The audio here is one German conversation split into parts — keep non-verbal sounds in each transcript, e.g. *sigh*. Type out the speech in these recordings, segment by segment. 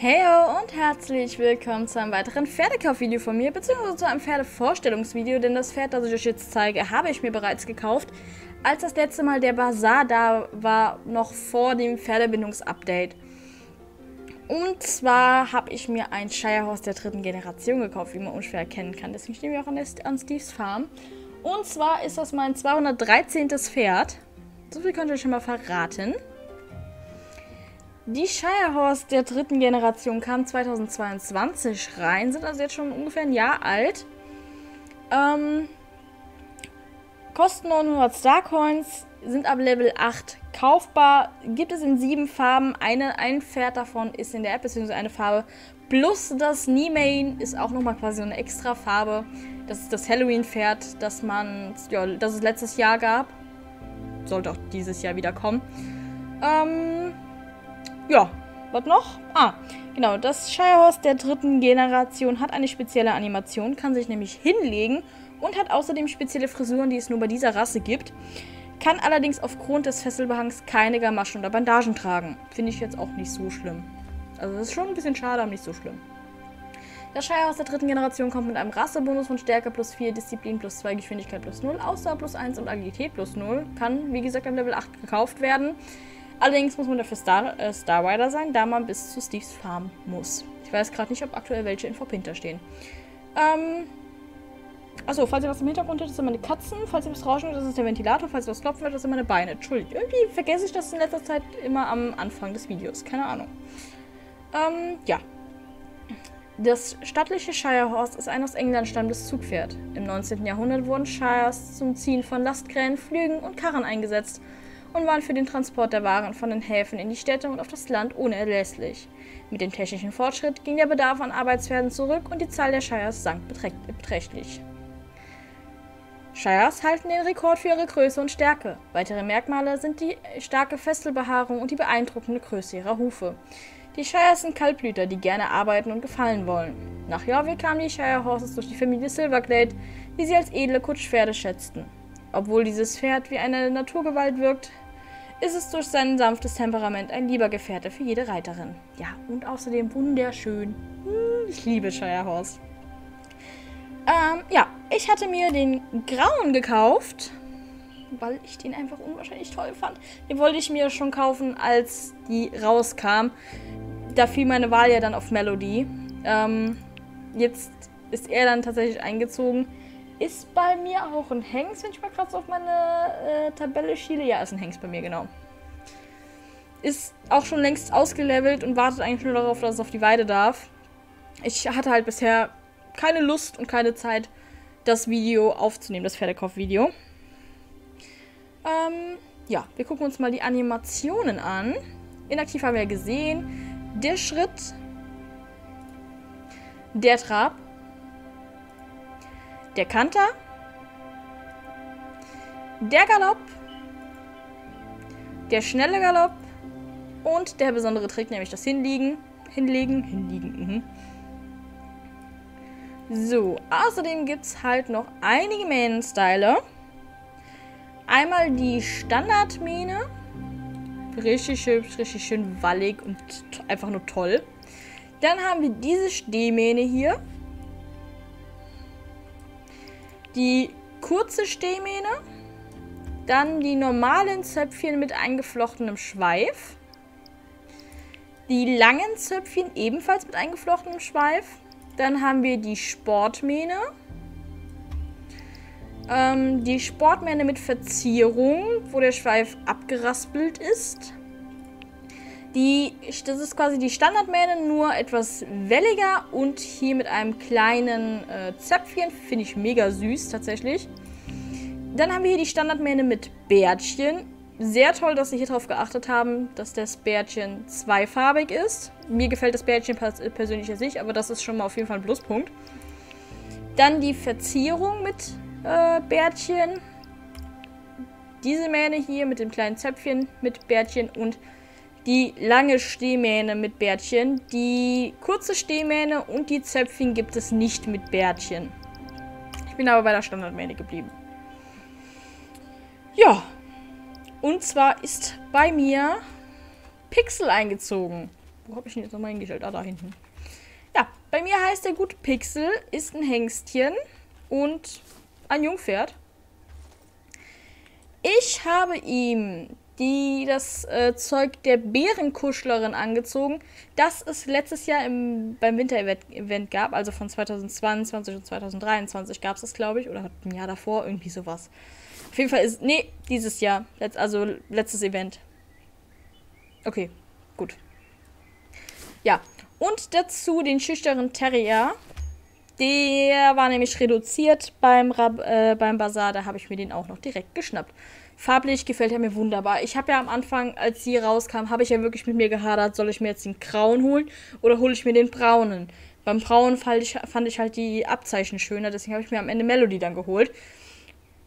Heyo und herzlich willkommen zu einem weiteren Pferdekaufvideo von mir, beziehungsweise zu einem Pferdevorstellungsvideo, denn das Pferd, das ich euch jetzt zeige, habe ich mir bereits gekauft, als das letzte Mal der Bazar da war, noch vor dem Pferdebindungsupdate. Und zwar habe ich mir ein Shirehorse der dritten Generation gekauft, wie man unschwer erkennen kann. Deswegen stehen wir auch an, an Steves Farm. Und zwar ist das mein 213. Pferd. So viel könnt ihr euch schon mal verraten. Die Shirehorse der dritten Generation kam 2022 rein, sind also jetzt schon ungefähr ein Jahr alt. Ähm, kosten 900 Starcoins, sind ab Level 8 kaufbar. Gibt es in sieben Farben. Eine, ein Pferd davon ist in der App, beziehungsweise eine Farbe. Plus das Niemain ist auch nochmal quasi eine extra Farbe. Das ist das Halloween-Pferd, das ja, das es letztes Jahr gab. Sollte auch dieses Jahr wieder kommen. Ähm, ja, was noch? Ah, genau. Das Shirehorse der dritten Generation hat eine spezielle Animation, kann sich nämlich hinlegen und hat außerdem spezielle Frisuren, die es nur bei dieser Rasse gibt. Kann allerdings aufgrund des Fesselbehangs keine Gamaschen oder Bandagen tragen. Finde ich jetzt auch nicht so schlimm. Also das ist schon ein bisschen schade, aber nicht so schlimm. Das Shire aus der dritten Generation kommt mit einem Rassebonus von Stärke plus 4, Disziplin plus 2, Geschwindigkeit plus 0, Ausdauer plus 1 und Agilität plus 0. Kann, wie gesagt, am Level 8 gekauft werden. Allerdings muss man dafür Star, äh, Starrider sein, da man bis zu Steves Farm muss. Ich weiß gerade nicht, ob aktuell welche in Vorpinter stehen. Ähm. Achso, falls ihr was im Hintergrund hört, das sind meine Katzen. Falls ihr was rauschen hört, das ist der Ventilator. Falls ihr was klopfen hört, das sind meine Beine. Entschuldigt. Irgendwie vergesse ich das in letzter Zeit immer am Anfang des Videos. Keine Ahnung. Ähm, ja. Das stattliche Shirehorse ist ein aus England stammendes Zugpferd. Im 19. Jahrhundert wurden Shires zum Ziehen von Lastkränen, Flügen und Karren eingesetzt und waren für den Transport der Waren von den Häfen in die Städte und auf das Land unerlässlich. Mit dem technischen Fortschritt ging der Bedarf an Arbeitspferden zurück und die Zahl der Shires sank beträchtlich. Shires halten den Rekord für ihre Größe und Stärke. Weitere Merkmale sind die starke Fesselbehaarung und die beeindruckende Größe ihrer Hufe. Die Shires sind Kaltblüter, die gerne arbeiten und gefallen wollen. Nach Yorville kamen die Shire Horses durch die Familie Silverglade, die sie als edle Kutschpferde schätzten. Obwohl dieses Pferd wie eine Naturgewalt wirkt, ist es durch sein sanftes Temperament ein lieber Gefährte für jede Reiterin. Ja, und außerdem wunderschön. Hm, ich liebe Shire Horse. Ähm, ja, ich hatte mir den grauen gekauft, weil ich den einfach unwahrscheinlich toll fand. Den wollte ich mir schon kaufen, als die rauskam. Da fiel meine Wahl ja dann auf Melody. Ähm, jetzt ist er dann tatsächlich eingezogen. Ist bei mir auch ein Hengst, wenn ich mal gerade so auf meine äh, Tabelle schiele? Ja, ist ein Hengst bei mir, genau. Ist auch schon längst ausgelevelt und wartet eigentlich nur darauf, dass es auf die Weide darf. Ich hatte halt bisher keine Lust und keine Zeit, das Video aufzunehmen, das Pferdekauf-Video. Ähm, ja, wir gucken uns mal die Animationen an. Inaktiv haben wir ja gesehen. Der Schritt. Der Trab der Kanter, der Galopp, der schnelle Galopp und der besondere Trick, nämlich das Hinliegen. Hinlegen, hinliegen, mhm. So, außerdem gibt es halt noch einige Mähnenstyle. Einmal die Standardmähne. Richtig hübsch, richtig schön wallig und einfach nur toll. Dann haben wir diese Stehmähne hier. Die kurze Stehmähne, dann die normalen Zöpfchen mit eingeflochtenem Schweif, die langen Zöpfchen ebenfalls mit eingeflochtenem Schweif, dann haben wir die Sportmähne, ähm, die Sportmähne mit Verzierung, wo der Schweif abgeraspelt ist. Die, das ist quasi die Standardmähne, nur etwas welliger und hier mit einem kleinen äh, Zöpfchen. Finde ich mega süß tatsächlich. Dann haben wir hier die Standardmähne mit Bärtchen. Sehr toll, dass sie hier darauf geachtet haben, dass das Bärtchen zweifarbig ist. Mir gefällt das Bärtchen persönlich jetzt nicht, aber das ist schon mal auf jeden Fall ein Pluspunkt. Dann die Verzierung mit äh, Bärtchen. Diese Mähne hier mit dem kleinen Zöpfchen mit Bärtchen und die lange Stehmähne mit Bärtchen. Die kurze Stehmähne und die Zöpfchen gibt es nicht mit Bärtchen. Ich bin aber bei der Standardmähne geblieben. Ja. Und zwar ist bei mir Pixel eingezogen. Wo habe ich ihn jetzt nochmal hingestellt? Ah, da hinten. Ja, bei mir heißt der gut Pixel, ist ein Hengstchen und ein Jungpferd. Ich habe ihm die das äh, Zeug der Bärenkuschlerin angezogen, das es letztes Jahr im, beim Winter-Event gab, also von 2022 und 2023 gab es das, glaube ich, oder ein Jahr davor, irgendwie sowas. Auf jeden Fall ist, nee, dieses Jahr, also letztes Event. Okay, gut. Ja, und dazu den schüchternen Terrier. Der war nämlich reduziert beim, äh, beim Bazar, da habe ich mir den auch noch direkt geschnappt. Farblich gefällt er mir wunderbar. Ich habe ja am Anfang, als sie rauskam, habe ich ja wirklich mit mir gehadert, soll ich mir jetzt den grauen holen oder hole ich mir den braunen? Beim braunen fand ich, fand ich halt die Abzeichen schöner, deswegen habe ich mir am Ende Melody dann geholt.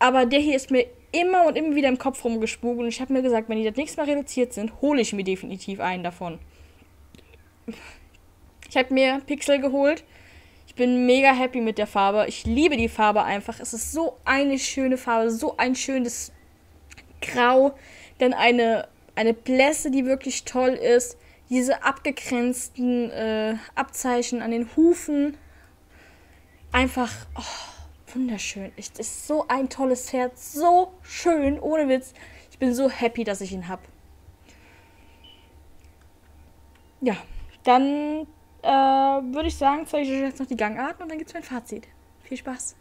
Aber der hier ist mir immer und immer wieder im Kopf rumgespukt und ich habe mir gesagt, wenn die das nächste Mal reduziert sind, hole ich mir definitiv einen davon. Ich habe mir Pixel geholt. Ich bin mega happy mit der Farbe. Ich liebe die Farbe einfach. Es ist so eine schöne Farbe, so ein schönes grau, dann eine, eine Blässe, die wirklich toll ist, diese abgegrenzten äh, Abzeichen an den Hufen. Einfach oh, wunderschön. Ich, das ist so ein tolles Pferd, so schön, ohne Witz. Ich bin so happy, dass ich ihn habe. Ja, dann äh, würde ich sagen, zeige ich euch jetzt noch die Gangarten und dann gibt es mein Fazit. Viel Spaß!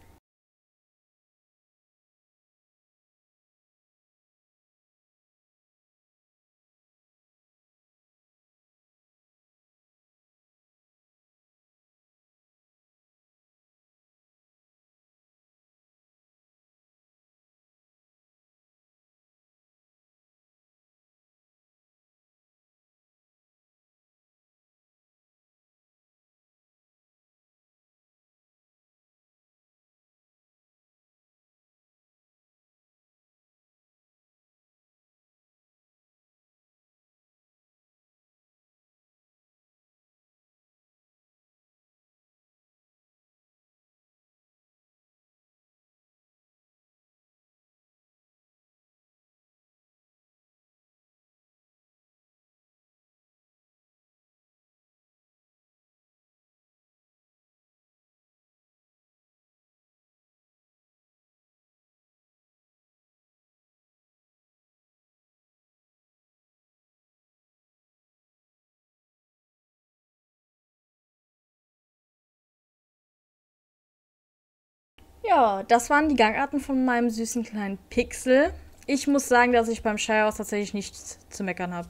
Ja, das waren die Gangarten von meinem süßen kleinen Pixel. Ich muss sagen, dass ich beim Shirehouse tatsächlich nichts zu meckern habe.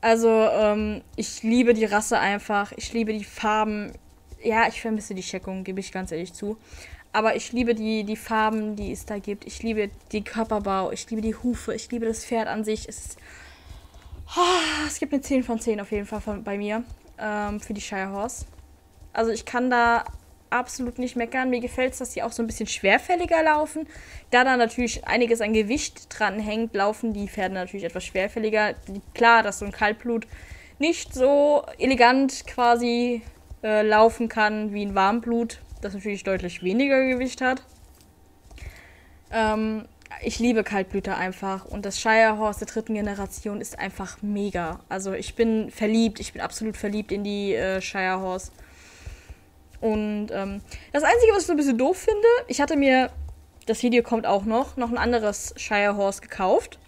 Also, ähm, ich liebe die Rasse einfach. Ich liebe die Farben. Ja, ich vermisse die Checkung, gebe ich ganz ehrlich zu. Aber ich liebe die, die Farben, die es da gibt. Ich liebe den Körperbau. Ich liebe die Hufe. Ich liebe das Pferd an sich. Es, oh, es gibt eine 10 von 10 auf jeden Fall von, bei mir ähm, für die Shirehorse. Also ich kann da absolut nicht meckern. Mir gefällt es, dass sie auch so ein bisschen schwerfälliger laufen. Da da natürlich einiges an Gewicht dran hängt, laufen die Pferde natürlich etwas schwerfälliger. Klar, dass so ein Kaltblut nicht so elegant quasi äh, laufen kann wie ein Warmblut, das natürlich deutlich weniger Gewicht hat. Ähm, ich liebe Kaltblüter einfach und das Shire Horse der dritten Generation ist einfach mega. Also ich bin verliebt, ich bin absolut verliebt in die äh, Shire Horse. Und ähm, das Einzige, was ich so ein bisschen doof finde, ich hatte mir, das Video kommt auch noch, noch ein anderes Shire Horse gekauft.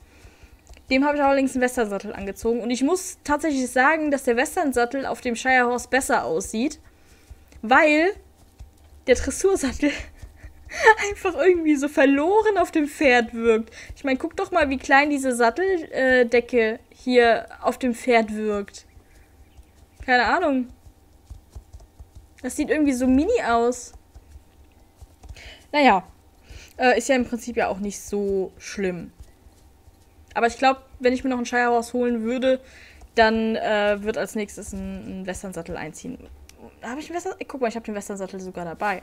Dem habe ich allerdings einen Westernsattel angezogen. Und ich muss tatsächlich sagen, dass der Westernsattel auf dem Shire Horse besser aussieht, weil der Dressursattel *laughs* einfach irgendwie so verloren auf dem Pferd wirkt. Ich meine, guck doch mal, wie klein diese Satteldecke hier auf dem Pferd wirkt. Keine Ahnung. Das sieht irgendwie so mini aus. Naja, äh, ist ja im Prinzip ja auch nicht so schlimm. Aber ich glaube, wenn ich mir noch einen Shire Horse holen würde, dann äh, wird als nächstes ein, ein Westernsattel einziehen. Habe ich einen Western? Guck mal, ich habe den Westernsattel sogar dabei.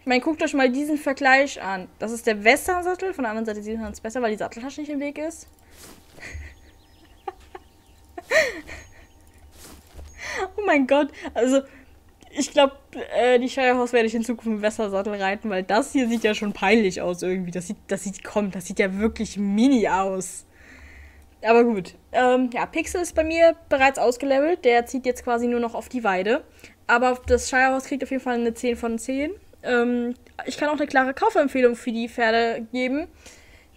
Ich meine, guckt euch mal diesen Vergleich an. Das ist der Westernsattel. Von der anderen Seite sieht man es besser, weil die Satteltasche nicht im Weg ist. *laughs* oh mein Gott. Also, ich glaube, äh, die Shirehorse werde ich in Zukunft im Wassersattel reiten, weil das hier sieht ja schon peinlich aus irgendwie. Das sieht, das sieht, komm, das sieht ja wirklich mini aus. Aber gut. Ähm, ja, Pixel ist bei mir bereits ausgelevelt. Der zieht jetzt quasi nur noch auf die Weide. Aber das Shirehaus kriegt auf jeden Fall eine 10 von 10. Ähm, ich kann auch eine klare Kaufempfehlung für die Pferde geben,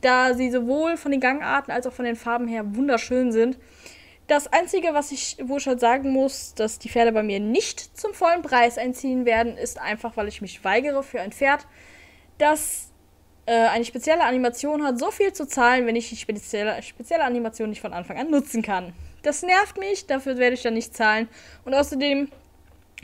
da sie sowohl von den Gangarten als auch von den Farben her wunderschön sind. Das Einzige, was ich, wo ich halt sagen muss, dass die Pferde bei mir nicht zum vollen Preis einziehen werden, ist einfach, weil ich mich weigere für ein Pferd, das äh, eine spezielle Animation hat, so viel zu zahlen, wenn ich die spezielle, spezielle Animation nicht von Anfang an nutzen kann. Das nervt mich, dafür werde ich dann nicht zahlen. Und außerdem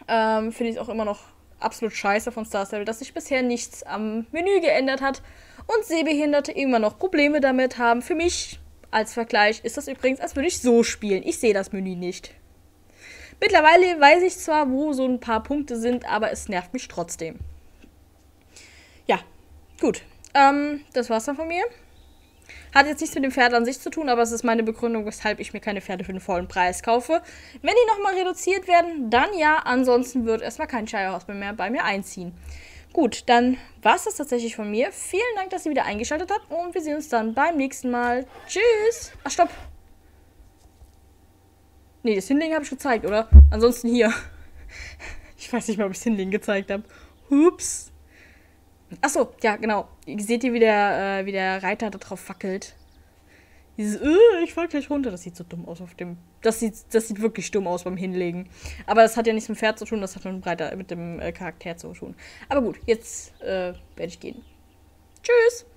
ähm, finde ich es auch immer noch absolut scheiße von Star Stable, dass sich bisher nichts am Menü geändert hat und Sehbehinderte immer noch Probleme damit haben. Für mich als Vergleich ist das übrigens, als würde ich so spielen. Ich sehe das Menü nicht. Mittlerweile weiß ich zwar, wo so ein paar Punkte sind, aber es nervt mich trotzdem. Ja, gut. Ähm, das war's dann von mir. Hat jetzt nichts mit dem Pferd an sich zu tun, aber es ist meine Begründung, weshalb ich mir keine Pferde für den vollen Preis kaufe. Wenn die nochmal reduziert werden, dann ja. Ansonsten wird erstmal kein Shirehaus mehr bei mir einziehen. Gut, dann war es das tatsächlich von mir. Vielen Dank, dass ihr wieder eingeschaltet habt und wir sehen uns dann beim nächsten Mal. Tschüss. Ach, stopp. Nee, das Hinlegen habe ich gezeigt, oder? Ansonsten hier. *laughs* Ich weiß nicht mehr, ob ich das Hinlegen gezeigt habe. Hups. Achso, ja, genau. Seht ihr, wie der, äh, wie der Reiter da drauf fackelt? Dieses, äh, ich fall gleich runter, das sieht so dumm aus auf dem. Das sieht, das sieht wirklich dumm aus beim Hinlegen. Aber das hat ja nichts mit dem Pferd zu tun, das hat mit dem, Reiter, mit dem äh, Charakter zu tun. Aber gut, jetzt äh, werde ich gehen. Tschüss!